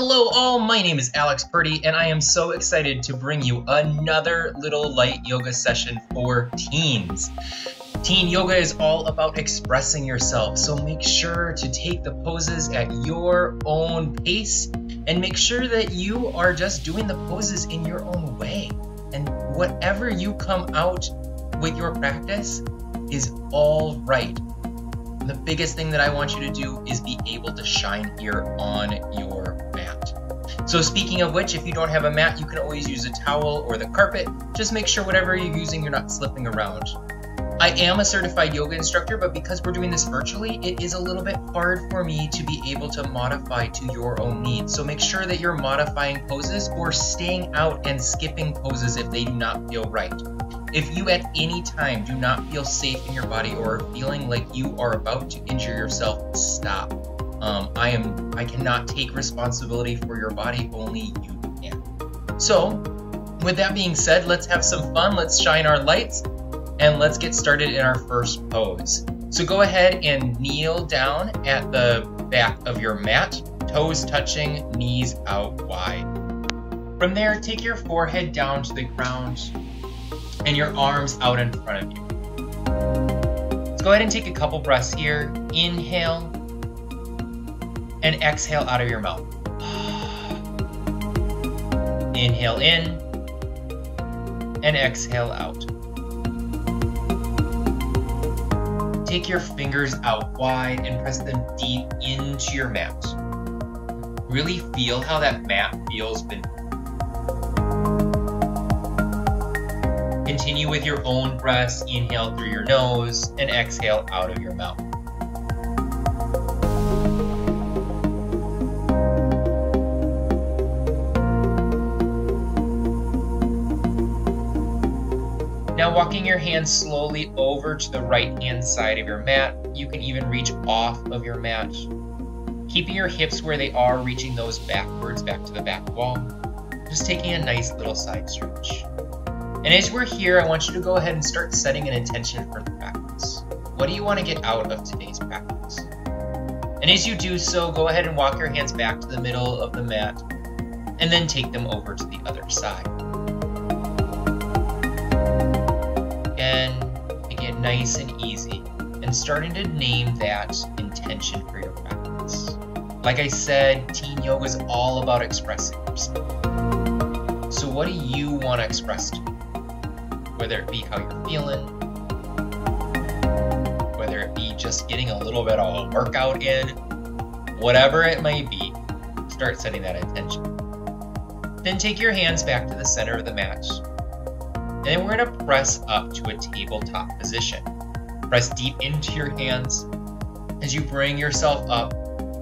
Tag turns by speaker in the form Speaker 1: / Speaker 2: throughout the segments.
Speaker 1: Hello all, my name is Alex Purdy and I am so excited to bring you another little light yoga session for teens. Teen yoga is all about expressing yourself, so make sure to take the poses at your own pace and make sure that you are just doing the poses in your own way. And whatever you come out with your practice is all right. The biggest thing that I want you to do is be able to shine here on your mat. So speaking of which, if you don't have a mat, you can always use a towel or the carpet. Just make sure whatever you're using, you're not slipping around. I am a certified yoga instructor, but because we're doing this virtually, it is a little bit hard for me to be able to modify to your own needs. So make sure that you're modifying poses or staying out and skipping poses if they do not feel right. If you at any time do not feel safe in your body or feeling like you are about to injure yourself, stop. Um, I am I cannot take responsibility for your body, only you can. So, with that being said, let's have some fun. Let's shine our lights and let's get started in our first pose. So go ahead and kneel down at the back of your mat, toes touching, knees out wide. From there, take your forehead down to the ground and your arms out in front of you. Let's go ahead and take a couple breaths here. Inhale and exhale out of your mouth. Inhale in and exhale out. Take your fingers out wide and press them deep into your mat. Really feel how that mat feels beneath Continue with your own breaths. Inhale through your nose and exhale out of your mouth. Now walking your hands slowly over to the right hand side of your mat. You can even reach off of your mat. Keeping your hips where they are, reaching those backwards back to the back wall. Just taking a nice little side stretch. And as we're here, I want you to go ahead and start setting an intention for the practice. What do you want to get out of today's practice? And as you do so, go ahead and walk your hands back to the middle of the mat and then take them over to the other side. And again, nice and easy, and starting to name that intention for your practice. Like I said, teen yoga is all about expressing yourself. So, what do you want to express to whether it be how you're feeling, whether it be just getting a little bit of a workout in, whatever it may be, start setting that intention. Then take your hands back to the center of the mat. And then we're going to press up to a tabletop position. Press deep into your hands as you bring yourself up,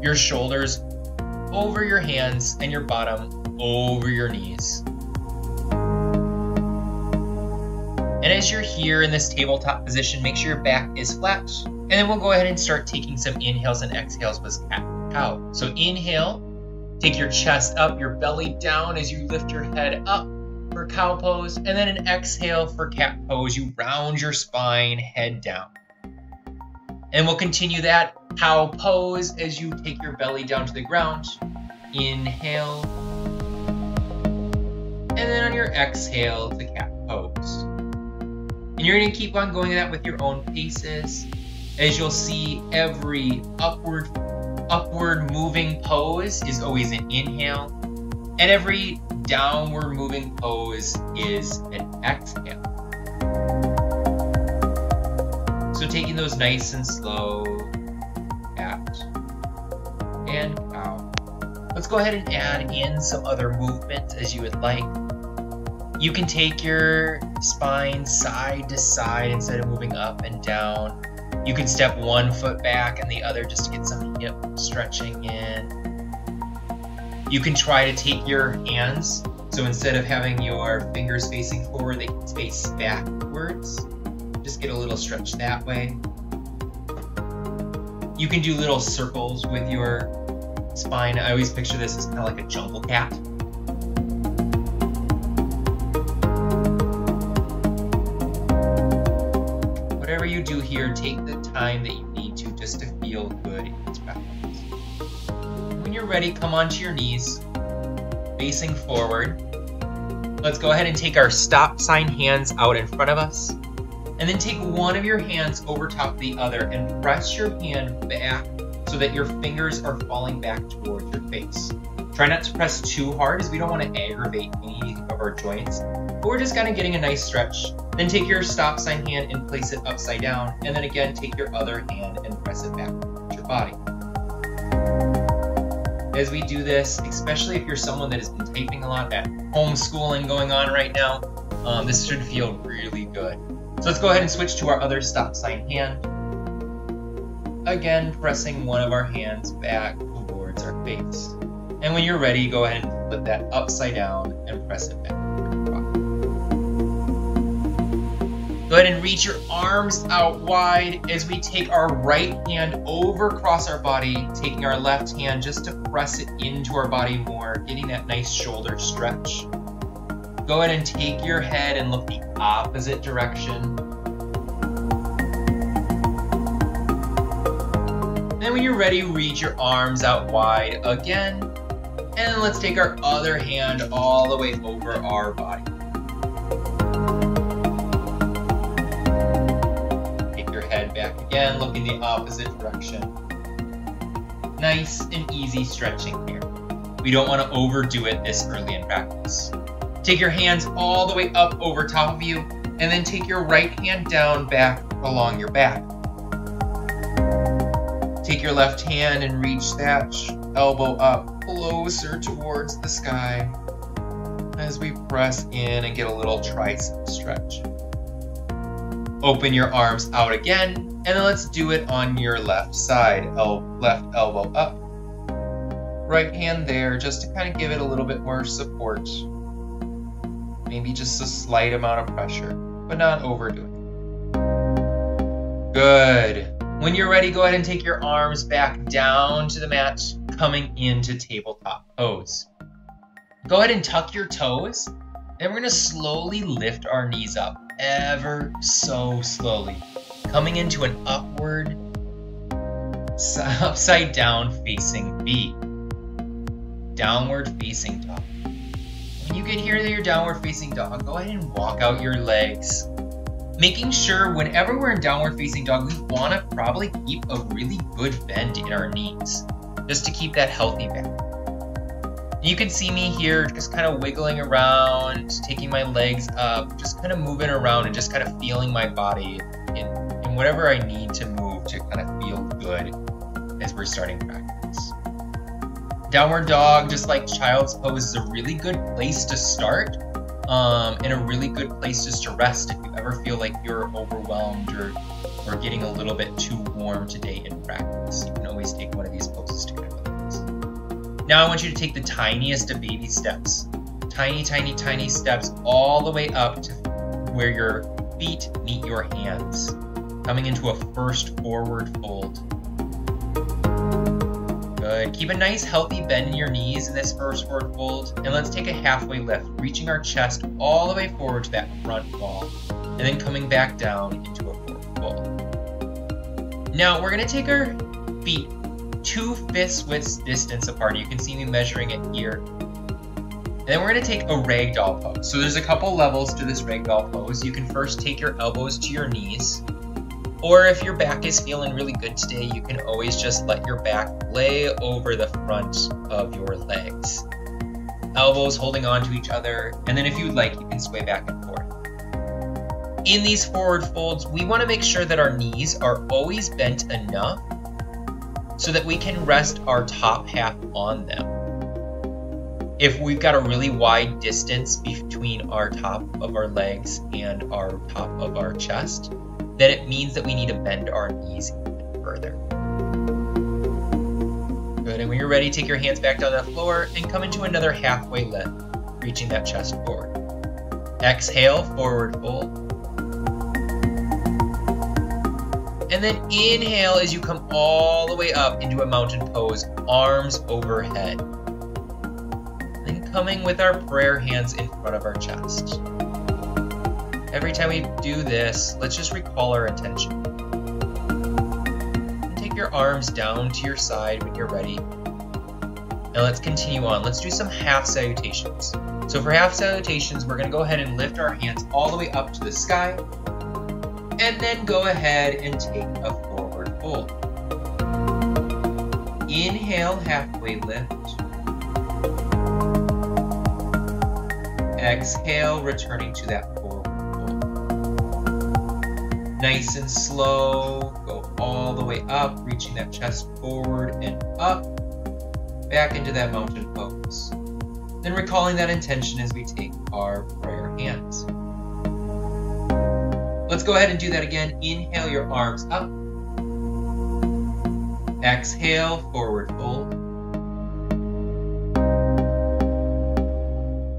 Speaker 1: your shoulders over your hands and your bottom over your knees. As you're here in this tabletop position, make sure your back is flat. And then we'll go ahead and start taking some inhales and exhales with cat cow. So inhale, take your chest up, your belly down as you lift your head up for cow pose. And then an exhale for cat pose. You round your spine, head down. And we'll continue that cow pose as you take your belly down to the ground. Inhale. And then on your exhale, the cat. And you're going to keep on going at that with your own paces. As you'll see, every upward upward moving pose is always an inhale, and every downward moving pose is an exhale. So taking those nice and slow, out and out. Let's go ahead and add in some other movement as you would like. You can take your spine side to side instead of moving up and down. You can step one foot back and the other just to get some hip stretching in. You can try to take your hands, so instead of having your fingers facing forward, they can face backwards. Just get a little stretch that way. You can do little circles with your spine. I always picture this as kind of like a jungle cat. You do here, take the time that you need to just to feel good in this practice. When you're ready, come onto your knees. facing forward. Let's go ahead and take our stop sign hands out in front of us. And then take one of your hands over top the other and press your hand back so that your fingers are falling back towards your face. Try not to press too hard as we don't want to aggravate any of our joints. But we're just kind of getting a nice stretch. Then take your stop sign hand and place it upside down. And then again, take your other hand and press it back towards your body. As we do this, especially if you're someone that has been taping a lot, that homeschooling going on right now, um, this should feel really good. So let's go ahead and switch to our other stop sign hand. Again, pressing one of our hands back towards our face. And when you're ready, go ahead and flip that upside down and press it back. Go ahead and reach your arms out wide as we take our right hand over across our body, taking our left hand just to press it into our body more, getting that nice shoulder stretch. Go ahead and take your head and look the opposite direction. Then when you're ready, reach your arms out wide again. And let's take our other hand all the way over our body. Back again, looking the opposite direction. Nice and easy stretching here. We don't want to overdo it this early in practice. Take your hands all the way up over top of you, and then take your right hand down back along your back. Take your left hand and reach that elbow up closer towards the sky as we press in and get a little tricep stretch. Open your arms out again, and then let's do it on your left side. El left elbow up, right hand there, just to kind of give it a little bit more support. Maybe just a slight amount of pressure, but not overdoing it. Good. When you're ready, go ahead and take your arms back down to the mat, coming into tabletop pose. Go ahead and tuck your toes, and we're gonna slowly lift our knees up, ever so slowly, coming into an upward, upside down facing V. Downward facing dog. When you get here to your downward facing dog, go ahead and walk out your legs, making sure whenever we're in downward facing dog, we want to probably keep a really good bend in our knees just to keep that healthy back. You can see me here just kind of wiggling around, taking my legs up, just kind of moving around and just kind of feeling my body in, in whatever I need to move to kind of feel good as we're starting practice. Downward dog, just like child's pose, is a really good place to start um, and a really good place just to rest if you ever feel like you're overwhelmed or, or getting a little bit too warm today in practice. You can always take one of these poses Now I want you to take the tiniest of baby steps. Tiny, tiny, tiny steps all the way up to where your feet meet your hands. Coming into a first forward fold. Good. Keep a nice healthy bend in your knees in this first forward fold. And let's take a halfway lift, reaching our chest all the way forward to that front wall. And then coming back down into a forward fold. Now we're going to take our feet two fist widths distance apart. You can see me measuring it here. And then we're going to take a ragdoll pose. So there's a couple levels to this ragdoll pose. You can first take your elbows to your knees. Or if your back is feeling really good today, you can always just let your back lay over the front of your legs. Elbows holding on to each other, and then if you'd like, you can sway back and forth. In these forward folds, we want to make sure that our knees are always bent enough so that we can rest our top half on them. If we've got a really wide distance between our top of our legs and our top of our chest, then it means that we need to bend our knees even further. Good, and when you're ready, take your hands back down to the floor and come into another halfway lift, reaching that chest forward. Exhale, forward fold. And then inhale as you come all the way up into a mountain pose, arms overhead. Then coming with our prayer hands in front of our chest. Every time we do this, let's just recall our attention. Take your arms down to your side when you're ready. Now let's continue on. Let's do some half salutations. So for half salutations, we're going to go ahead and lift our hands all the way up to the sky, and then go ahead and take a forward fold. Inhale, halfway lift. Exhale, returning to that forward fold. Nice and slow, go all the way up, reaching that chest forward and up, back into that mountain pose. Then recalling that intention as we take our prayer hands. Let's go ahead and do that again. Inhale your arms up. Exhale, forward fold.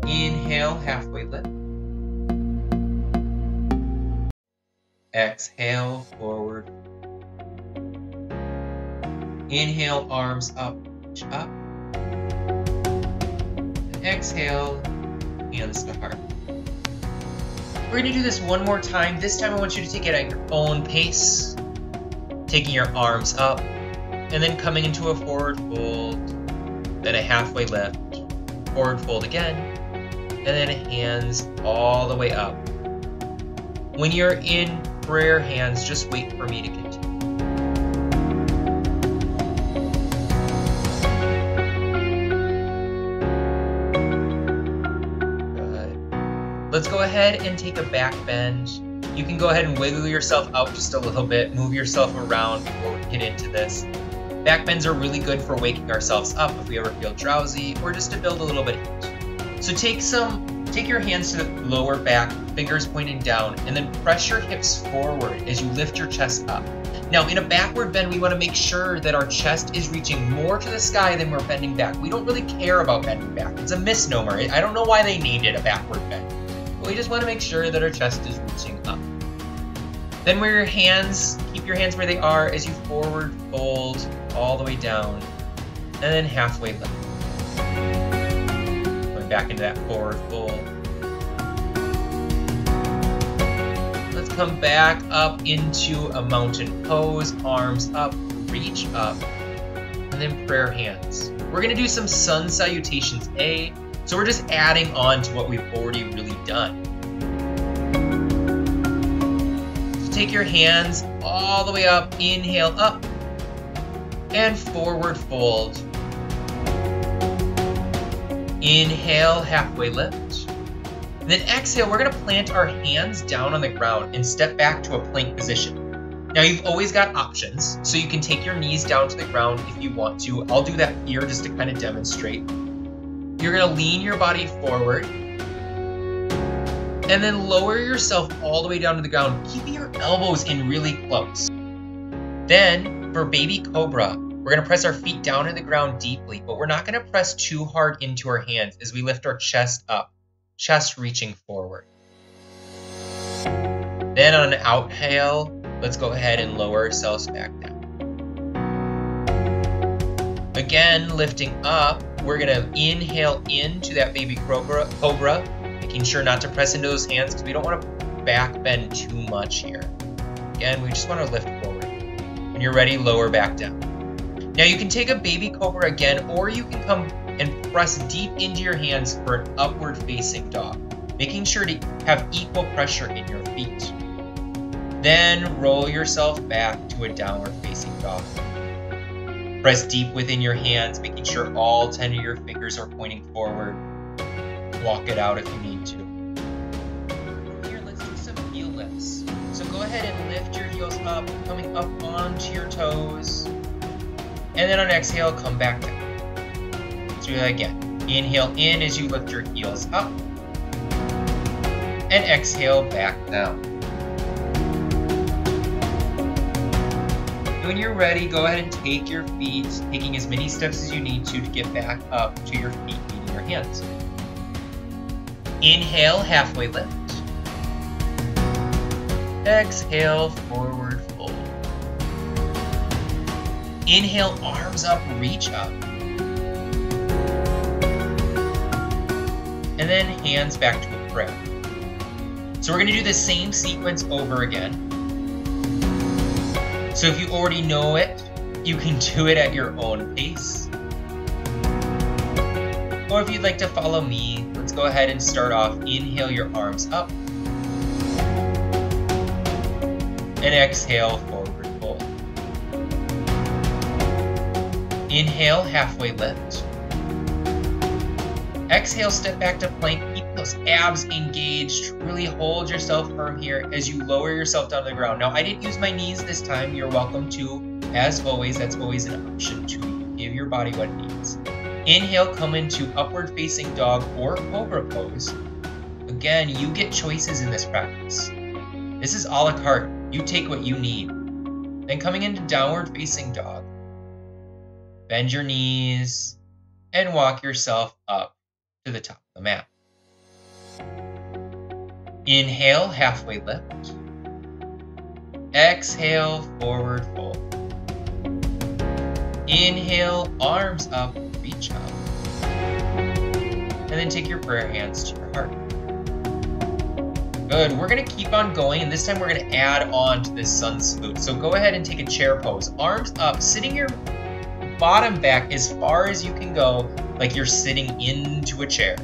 Speaker 1: Inhale, halfway lift. Exhale, forward. Inhale, arms up, up. And exhale, hands to heart. We're gonna do this one more time. This time I want you to take it at your own pace. Taking your arms up, and then coming into a forward fold, then a halfway lift, forward fold again, and then hands all the way up. When you're in prayer hands, just wait for me to. And take a back bend. You can go ahead and wiggle yourself out just a little bit, move yourself around before we get into this. Back bends are really good for waking ourselves up if we ever feel drowsy or just to build a little bit of heat. So take some, take your hands to the lower back, fingers pointing down, and then press your hips forward as you lift your chest up. Now, in a backward bend, we want to make sure that our chest is reaching more to the sky than we're bending back. We don't really care about bending back. It's a misnomer. I don't know why they named it a backward bend. We just want to make sure that our chest is reaching up. Then where your hands, keep your hands where they are as you forward fold all the way down, and then halfway lift. Going back into that forward fold. Let's come back up into a mountain pose, arms up, reach up, and then prayer hands. We're gonna do some sun salutations A, so we're just adding on to what we've already really done. take your hands all the way up, inhale up, and forward fold. Inhale, halfway lift. And then exhale, we're gonna plant our hands down on the ground and step back to a plank position. Now you've always got options, so you can take your knees down to the ground if you want to. I'll do that here just to kind of demonstrate. You're gonna lean your body forward, and then lower yourself all the way down to the ground, keeping your elbows in really close. Then, for baby cobra, we're going to press our feet down to the ground deeply, but we're not going to press too hard into our hands as we lift our chest up, chest reaching forward. Then on an outhale, let's go ahead and lower ourselves back Again, lifting up, we're going to inhale into that baby cobra, cobra making sure not to press into those hands because we don't want to back bend too much here. Again, we just want to lift forward. When you're ready, lower back down. Now you can take a baby cobra again, or you can come and press deep into your hands for an upward facing dog, making sure to have equal pressure in your feet. Then roll yourself back to a downward facing dog. Press deep within your hands, making sure all 10 of your fingers are pointing forward walk it out if you need to. Here, let's do some heel lifts. So go ahead and lift your heels up, coming up onto your toes. And then on exhale, come back down. Let's do that again. Inhale in as you lift your heels up. And exhale back down. When you're ready, go ahead and take your feet, taking as many steps as you need to to get back up to your feet, meeting your hands. Inhale, halfway lift. Exhale, forward fold. Inhale, arms up, reach up. And then hands back to a prayer. So we're going to do the same sequence over again. So if you already know it, you can do it at your own pace. Or if you'd like to follow me, let's go ahead and start off. Inhale your arms up. And exhale, forward fold. Inhale, halfway lift. Exhale, step back to plank. Abs engaged. Really hold yourself firm here as you lower yourself down to the ground. Now, I didn't use my knees this time. You're welcome to. As always, that's always an option to give your body what it needs. Inhale, come into upward facing dog or cobra pose. Again, you get choices in this practice. This is a la carte. You take what you need. Then coming into downward facing dog, bend your knees and walk yourself up to the top of the mat. Inhale, halfway lift. Exhale, forward fold. Inhale, arms up, reach up. And then take your prayer hands to your heart. Good. We're going to keep on going, and this time we're going to add on to this sun salute. So go ahead and take a chair pose. Arms up, sitting your bottom back as far as you can go, like you're sitting into a chair.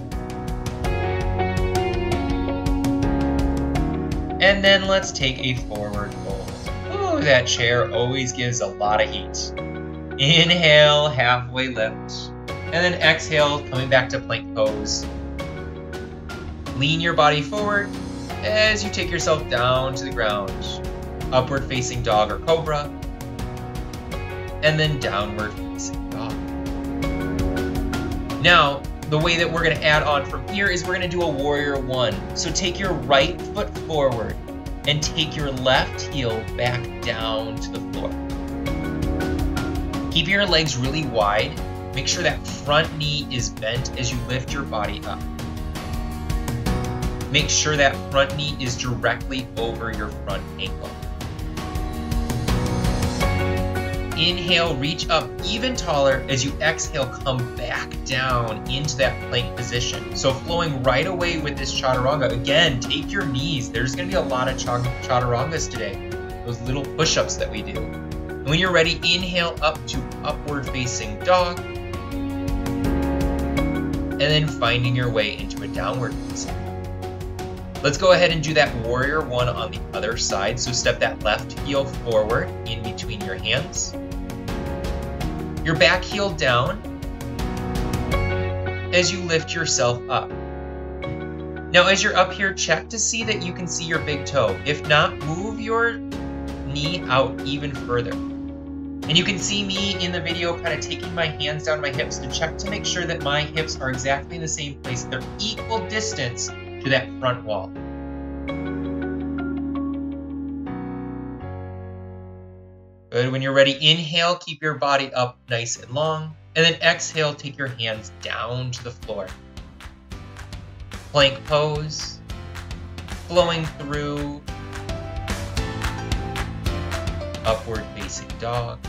Speaker 1: And then let's take a forward fold. Ooh, that chair always gives a lot of heat. Inhale, halfway lift. And then exhale, coming back to plank pose. Lean your body forward as you take yourself down to the ground. Upward facing dog or cobra. And then downward facing dog. Now, the way that we're going to add on from here is we're going to do a warrior one. So take your right foot forward and take your left heel back down to the floor. Keep your legs really wide. Make sure that front knee is bent as you lift your body up. Make sure that front knee is directly over your front ankle. Inhale, reach up even taller. As you exhale, come back down into that plank position. So flowing right away with this chaturanga. Again, take your knees. There's going to be a lot of chaturangas today. Those little push-ups that we do. And when you're ready, inhale up to upward facing dog. And then finding your way into a downward facing. Let's go ahead and do that warrior one on the other side. So step that left heel forward in between your hands. Your back heel down as you lift yourself up. Now, as you're up here, check to see that you can see your big toe. If not, move your knee out even further. And you can see me in the video kind of taking my hands down my hips to check to make sure that my hips are exactly in the same place. They're equal distance to that front wall. Good. When you're ready, inhale, keep your body up nice and long. And then exhale, take your hands down to the floor. Plank pose, flowing through upward facing dog.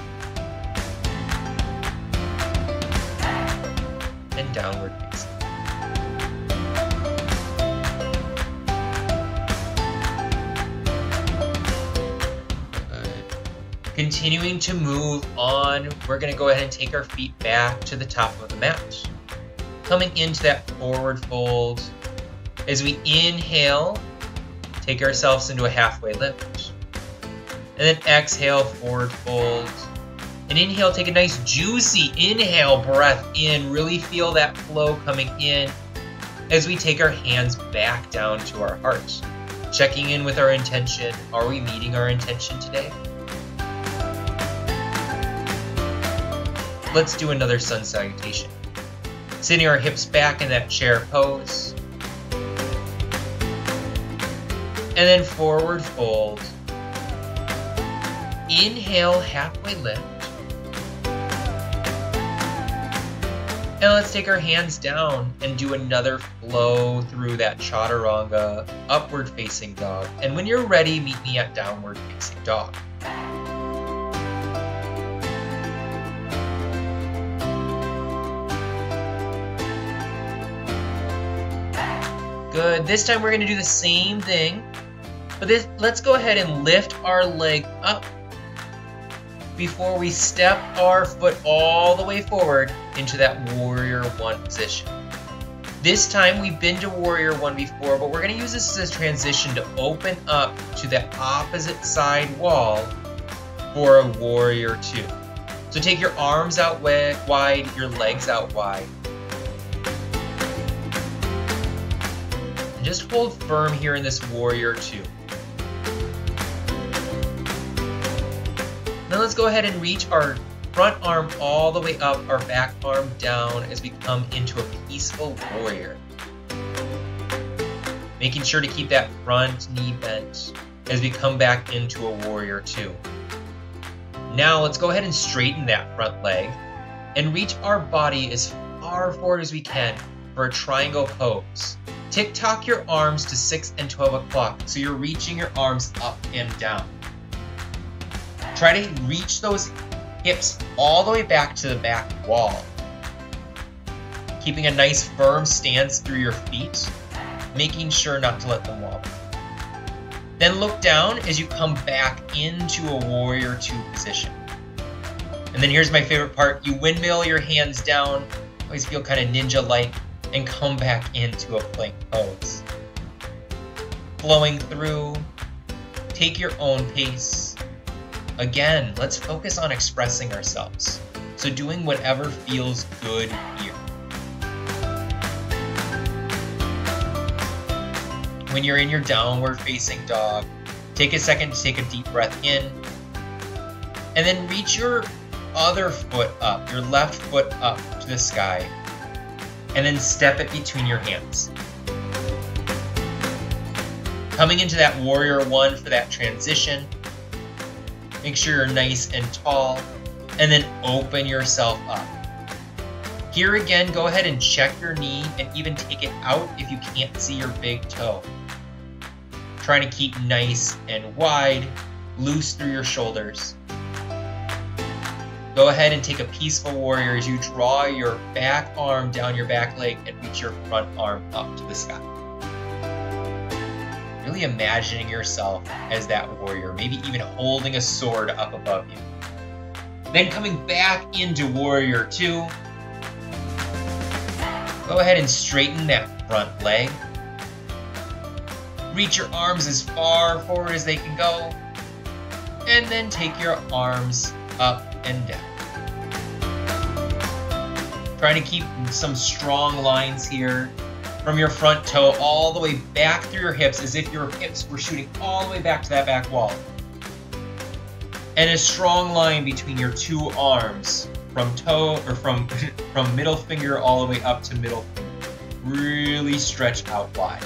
Speaker 1: and downward facing. Continuing to move on, we're going to go ahead and take our feet back to the top of the mat. Coming into that forward fold. As we inhale, take ourselves into a halfway lift. And then exhale, forward fold and inhale, take a nice juicy inhale breath in. Really feel that flow coming in as we take our hands back down to our hearts. Checking in with our intention. Are we meeting our intention today? Let's do another sun salutation. Sitting our hips back in that chair pose. And then forward fold. Inhale, halfway lift. And let's take our hands down and do another flow through that chaturanga, upward facing dog. And when you're ready, meet me at downward facing dog. Good. This time we're going to do the same thing. But this, let's go ahead and lift our leg up before we step our foot all the way forward into that warrior one position. This time we've been to Warrior 1 before, but we're going to use this as a transition to open up to the opposite side wall for a Warrior 2. So take your arms out wide, your legs out wide. Just hold firm here in this Warrior 2. Now let's go ahead and reach our front arm all the way up, our back arm down as we come into a peaceful warrior. Making sure to keep that front knee bent as we come back into a warrior two. Now let's go ahead and straighten that front leg and reach our body as far forward as we can for a triangle pose. Tick tock your arms to 6 and 12 o'clock so you're reaching your arms up and down. Try to reach those hips all the way back to the back wall. Keeping a nice firm stance through your feet, making sure not to let them wobble. Then look down as you come back into a warrior two position. And then here's my favorite part. You windmill your hands down, always feel kind of ninja-like, and come back into a plank pose. Flowing through, take your own pace, Again, let's focus on expressing ourselves. So doing whatever feels good here. When you're in your downward facing dog, take a second to take a deep breath in. And then reach your other foot up, your left foot up to the sky. And then step it between your hands. Coming into that warrior one for that transition, Make sure you're nice and tall, and then open yourself up. Here again, go ahead and check your knee and even take it out if you can't see your big toe. Trying to keep nice and wide, loose through your shoulders. Go ahead and take a peaceful warrior as you draw your back arm down your back leg and reach your front arm up to the sky really imagining yourself as that warrior, maybe even holding a sword up above you. Then coming back into warrior two, go ahead and straighten that front leg. Reach your arms as far forward as they can go, and then take your arms up and down. Trying to keep some strong lines here from your front toe all the way back through your hips as if your hips were shooting all the way back to that back wall. And a strong line between your two arms from toe or from from middle finger all the way up to middle finger. Really stretch out wide.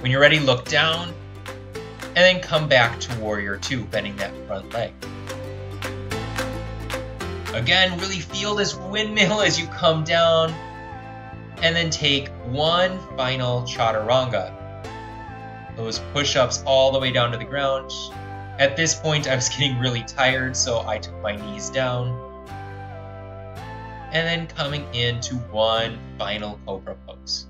Speaker 1: When you're ready, look down and then come back to warrior two, bending that front leg. Again, really feel this windmill as you come down and then take one final chaturanga. Those push-ups all the way down to the ground. At this point, I was getting really tired, so I took my knees down. And then coming into one final cobra pose.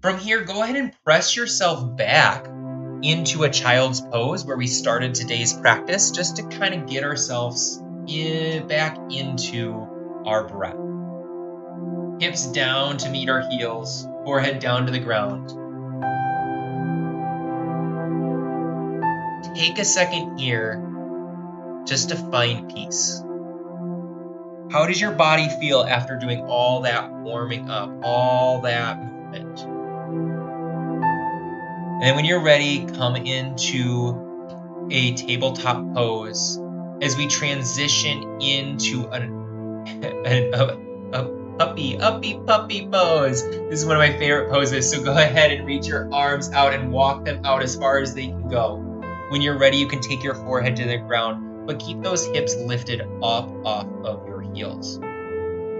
Speaker 1: From here, go ahead and press yourself back into a child's pose where we started today's practice just to kind of get ourselves in, back into our breath hips down to meet our heels, forehead down to the ground. Take a second here just to find peace. How does your body feel after doing all that warming up, all that movement? And when you're ready, come into a tabletop pose as we transition into an, an, a, a puppy, uppy puppy pose. This is one of my favorite poses, so go ahead and reach your arms out and walk them out as far as they can go. When you're ready, you can take your forehead to the ground, but keep those hips lifted up off of your heels.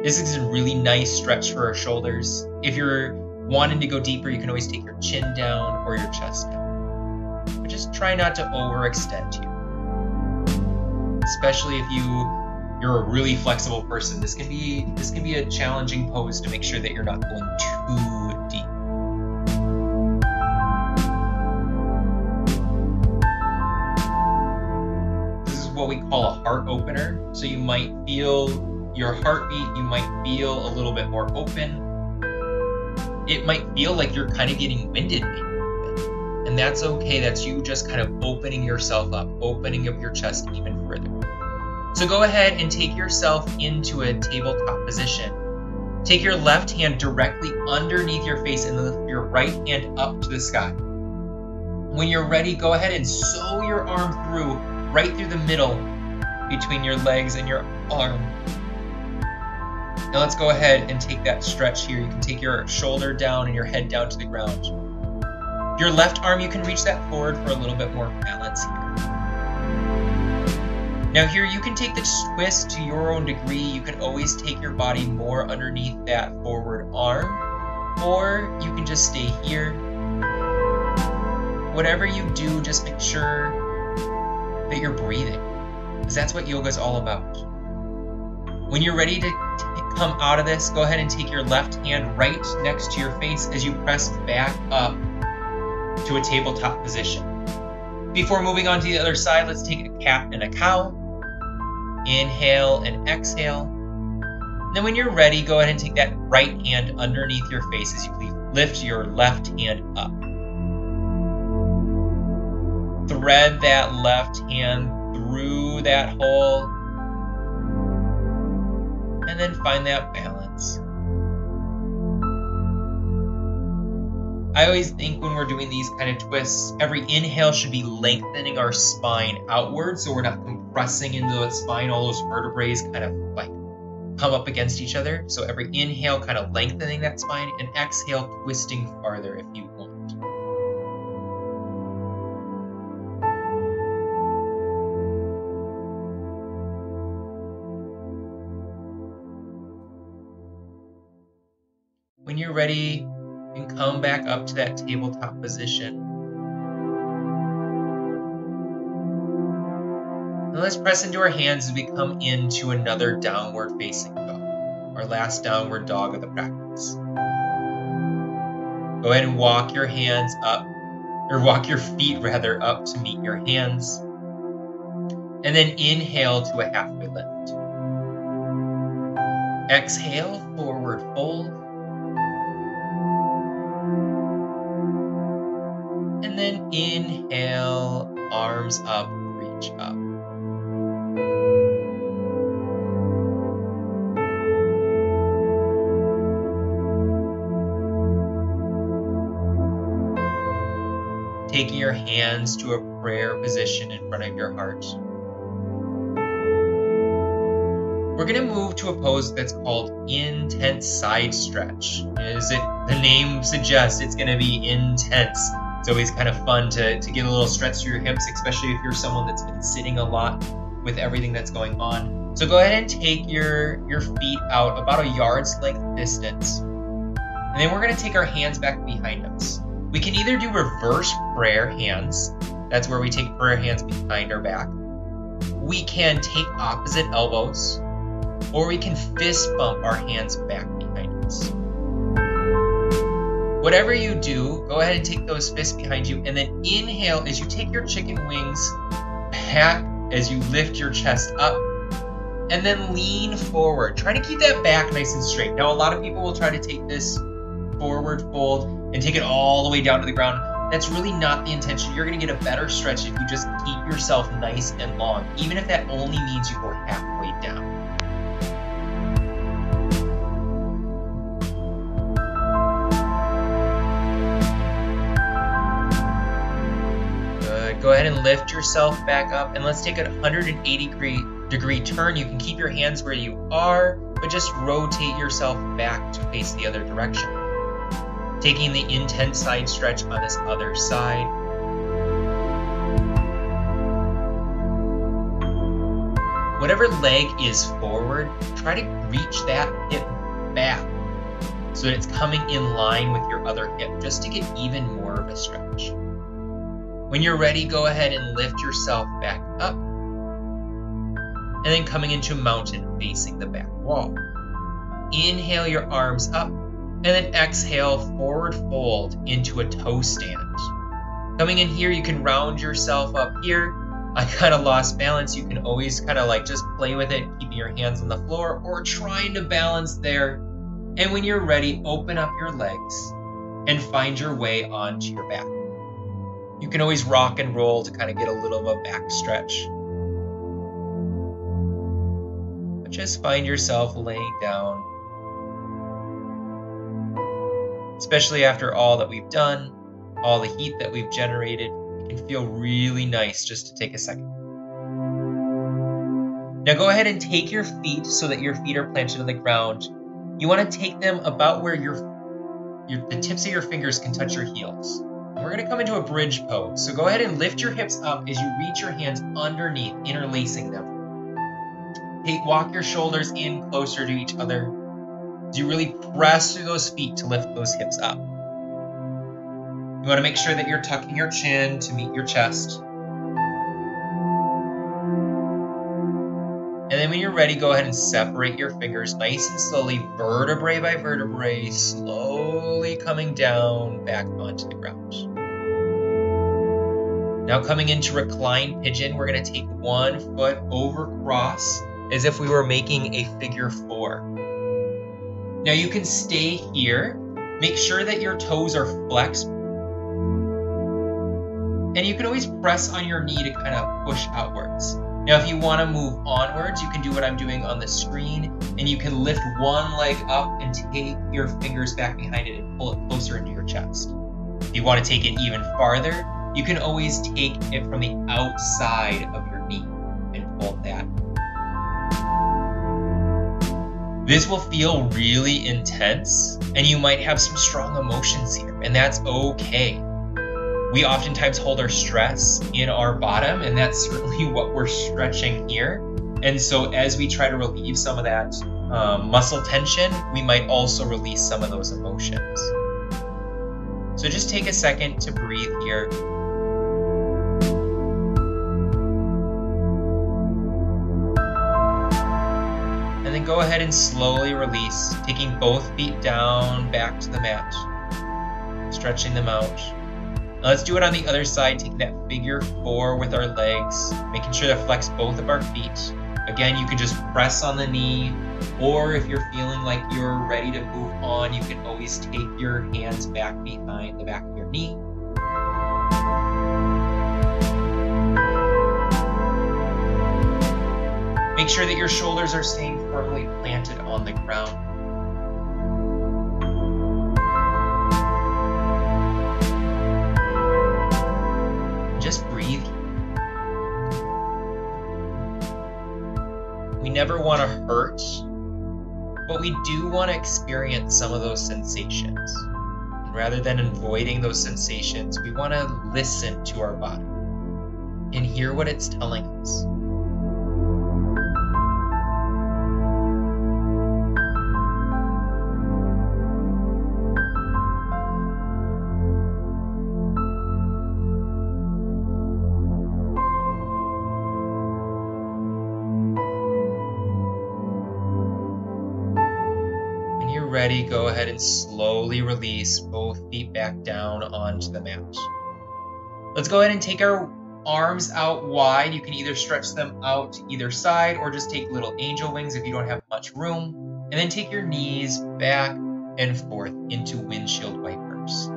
Speaker 1: This is a really nice stretch for our shoulders. If you're wanting to go deeper, you can always take your chin down or your chest down. But just try not to overextend here. Especially if you you're a really flexible person, this can be this can be a challenging pose to make sure that you're not going too deep. This is what we call a heart opener. So you might feel your heartbeat, you might feel a little bit more open. It might feel like you're kind of getting winded. And that's okay. That's you just kind of opening yourself up, opening up your chest even further. So go ahead and take yourself into a tabletop position. Take your left hand directly underneath your face and lift your right hand up to the sky. When you're ready, go ahead and sew your arm through, right through the middle between your legs and your arm. Now let's go ahead and take that stretch here. You can take your shoulder down and your head down to the ground. Your left arm, you can reach that forward for a little bit more balance here. Now here you can take the twist to your own degree. You can always take your body more underneath that forward arm, or you can just stay here. Whatever you do, just make sure that you're breathing, because that's what yoga is all about. When you're ready to come out of this, go ahead and take your left hand right next to your face as you press back up to a tabletop position. Before moving on to the other side, let's take a cat and a cow. Inhale and exhale. Then when you're ready, go ahead and take that right hand underneath your face as you lift your left hand up. Thread that left hand through that hole. And then find that balance. I always think when we're doing these kind of twists, every inhale should be lengthening our spine outward so we're not compressing into the spine, all those vertebrae kind of like come up against each other. So every inhale kind of lengthening that spine and exhale twisting farther if you want. You're ready, and come back up to that tabletop position. Now let's press into our hands as we come into another downward facing dog, our last downward dog of the practice. Go ahead and walk your hands up, or walk your feet rather up to meet your hands. And then inhale to a halfway lift. Exhale, forward fold. Then inhale, arms up, reach up. Taking your hands to a prayer position in front of your heart. We're going to move to a pose that's called intense side stretch. As it the name suggests, it's going to be intense. It's always kind of fun to, to get a little stretch through your hips, especially if you're someone that's been sitting a lot with everything that's going on. So go ahead and take your, your feet out about a yard's length distance. And then we're going to take our hands back behind us. We can either do reverse prayer hands. That's where we take prayer hands behind our back. We can take opposite elbows, or we can fist bump our hands back behind us. Whatever you do, go ahead and take those fists behind you and then inhale as you take your chicken wings back as you lift your chest up and then lean forward. Try to keep that back nice and straight. Now, a lot of people will try to take this forward fold and take it all the way down to the ground. That's really not the intention. You're going to get a better stretch if you just keep yourself nice and long, even if that only means you go halfway down. And lift yourself back up and let's take a 180 degree, degree turn. You can keep your hands where you are, but just rotate yourself back to face the other direction. Taking the intense side stretch on this other side. Whatever leg is forward, try to reach that hip back so that it's coming in line with your other hip just to get even more of a stretch. When you're ready, go ahead and lift yourself back up. And then coming into mountain facing the back wall. Inhale your arms up, and then exhale forward fold into a toe stand. Coming in here, you can round yourself up here I kind of lost balance, you can always kind of like just play with it, keeping your hands on the floor or trying to balance there. And when you're ready, open up your legs and find your way onto your back. You can always rock and roll to kind of get a little of a back stretch. But just find yourself laying down. Especially after all that we've done, all the heat that we've generated, it can feel really nice just to take a second. Now go ahead and take your feet so that your feet are planted on the ground. You want to take them about where your, your the tips of your fingers can touch your heels. We're going to come into a bridge pose. So go ahead and lift your hips up as you reach your hands underneath, interlacing them. Take, walk your shoulders in closer to each other. As you really press through those feet to lift those hips up. You want to make sure that you're tucking your chin to meet your chest. And then when you're ready, go ahead and separate your fingers nice and slowly, vertebrae by vertebrae, slowly coming down back onto the ground. Now coming into reclined pigeon, we're going to take one foot over cross as if we were making a figure four. Now you can stay here. Make sure that your toes are flexed. And you can always press on your knee to kind of push outwards. Now, if you want to move onwards, you can do what I'm doing on the screen, and you can lift one leg up and take your fingers back behind it and pull it closer into your chest. If you want to take it even farther, you can always take it from the outside of your knee and pull that. This will feel really intense, and you might have some strong emotions here, and that's okay we oftentimes hold our stress in our bottom, and that's certainly what we're stretching here. And so, as we try to relieve some of that um, muscle tension, we might also release some of those emotions. So, just take a second to breathe here. And then go ahead and slowly release, taking both feet down back to the mat, stretching them out. Let's do it on the other side, taking that figure four with our legs, making sure to flex both of our feet. Again, you can just press on the knee, or if you're feeling like you're ready to move on, you can always take your hands back behind the back of your knee. Make sure that your shoulders are staying firmly planted on the ground. Never want to hurt, but we do want to experience some of those sensations. And rather than avoiding those sensations, we want to listen to our body and hear what it's telling us. Ready, go ahead and slowly release both feet back down onto the mat. Let's go ahead and take our arms out wide. You can either stretch them out to either side or just take little angel wings if you don't have much room. And then take your knees back and forth into windshield wipers.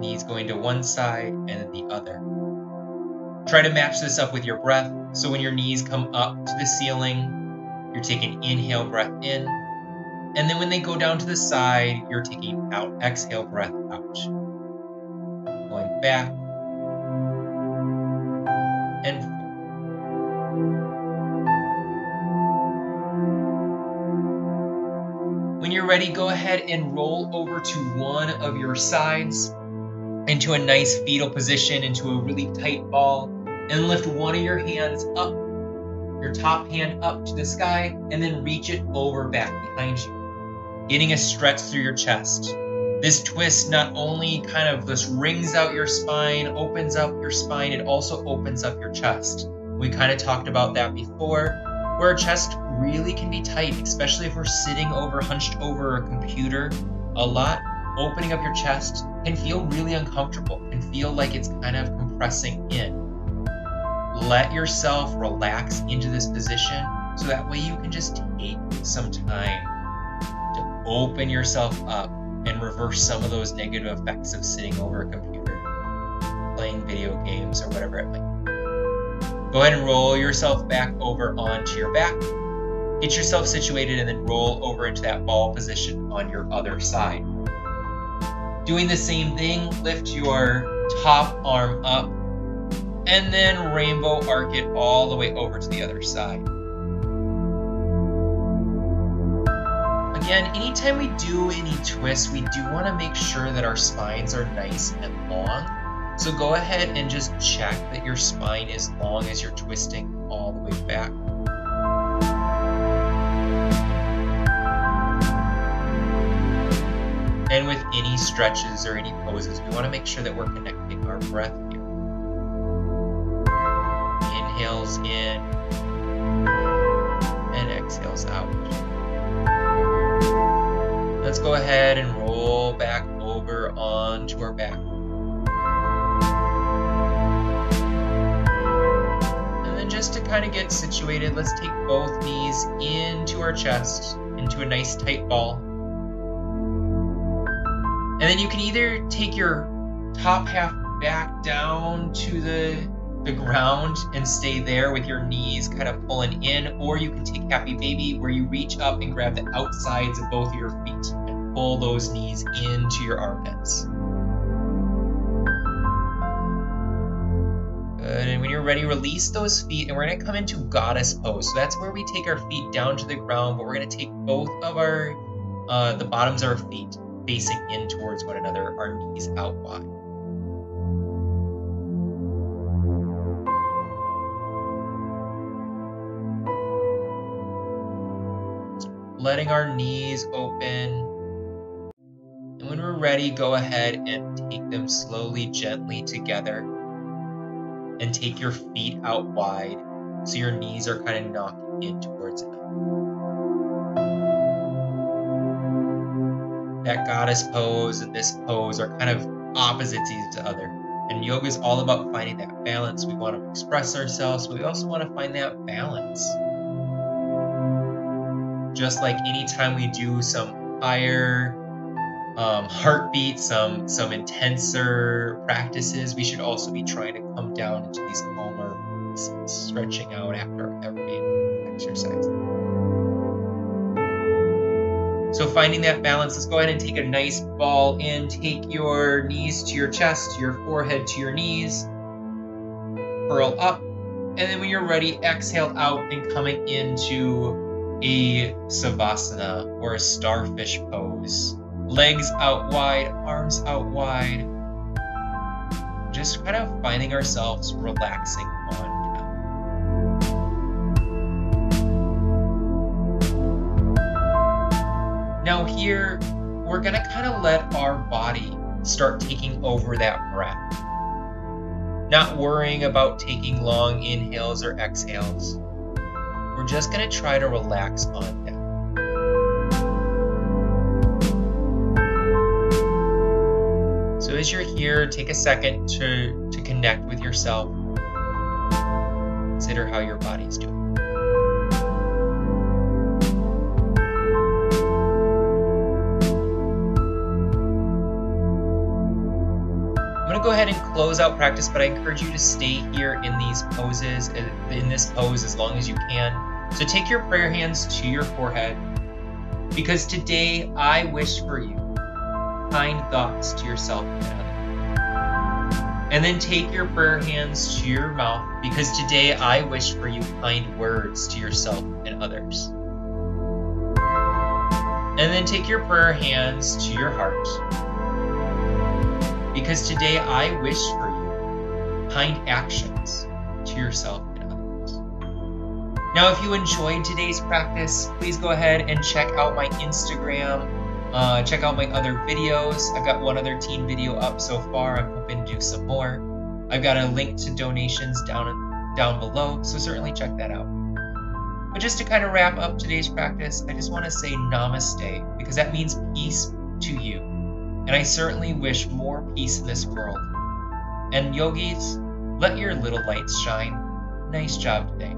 Speaker 1: Knees going to one side and then the other. Try to match this up with your breath. So when your knees come up to the ceiling, you're taking inhale breath in. And then when they go down to the side, you're taking out exhale breath out. Going back and. When you're ready, go ahead and roll over to one of your sides into a nice fetal position, into a really tight ball, and lift one of your hands up your top hand up to the sky, and then reach it over back behind you, getting a stretch through your chest. This twist not only kind of just wrings out your spine, opens up your spine, it also opens up your chest. We kind of talked about that before, where our chest really can be tight, especially if we're sitting over, hunched over a computer a lot. Opening up your chest can feel really uncomfortable, can feel like it's kind of compressing in. Let yourself relax into this position so that way you can just take some time to open yourself up and reverse some of those negative effects of sitting over a computer, playing video games, or whatever it might be. Go ahead and roll yourself back over onto your back. Get yourself situated and then roll over into that ball position on your other side. Doing the same thing, lift your top arm up and then rainbow arc it all the way over to the other side. Again, anytime we do any twists, we do want to make sure that our spines are nice and long. So go ahead and just check that your spine is long as you're twisting all the way back. And with any stretches or any poses, we want to make sure that we're connecting our breath. Inhales in and exhales out. Let's go ahead and roll back over onto our back. And then just to kind of get situated, let's take both knees into our chest, into a nice tight ball. And then you can either take your top half back down to the, the ground and stay there with your knees kind of pulling in, or you can take Happy Baby where you reach up and grab the outsides of both your feet and pull those knees into your armpits. Good. And when you're ready, release those feet, and we're going to come into goddess pose. So that's where we take our feet down to the ground, but we're going to take both of our uh, the bottoms of our feet facing in towards one another, our knees out wide. Letting our knees open. And when we're ready, go ahead and take them slowly, gently together. And take your feet out wide so your knees are kind of knocking in towards it. that goddess pose and this pose are kind of opposites each other. And yoga is all about finding that balance. We want to express ourselves, but we also want to find that balance. Just like anytime we do some higher um, heartbeat, some some intenser practices, we should also be trying to come down into these calmer, stretching out after every exercise. So finding that balance, let's go ahead and take a nice ball in. Take your knees to your chest, your forehead to your knees. Curl up. And then when you're ready, exhale out and coming into a savasana or a starfish pose. Legs out wide, arms out wide. Just kind of finding ourselves relaxing on Now, here, we're going to kind of let our body start taking over that breath. Not worrying about taking long inhales or exhales. We're just going to try to relax on that. So as you're here, take a second to, to connect with yourself. Consider how your body's doing. I'm gonna go ahead and close out practice, but I encourage you to stay here in these poses, in this pose as long as you can. So take your prayer hands to your forehead, because today I wish for you kind thoughts to yourself and others. And then take your prayer hands to your mouth, because today I wish for you kind words to yourself and others. And then take your prayer hands to your heart because today I wish for you kind actions to yourself. Now, if you enjoyed today's practice, please go ahead and check out my Instagram. Uh, check out my other videos. I've got one other teen video up so far. I'm hoping to do some more. I've got a link to donations down down below, so certainly check that out. But just to kind of wrap up today's practice, I just want to say namaste because that means peace to you. And I certainly wish more peace in this world. And yogis, Let your little lights shine. Nice job today.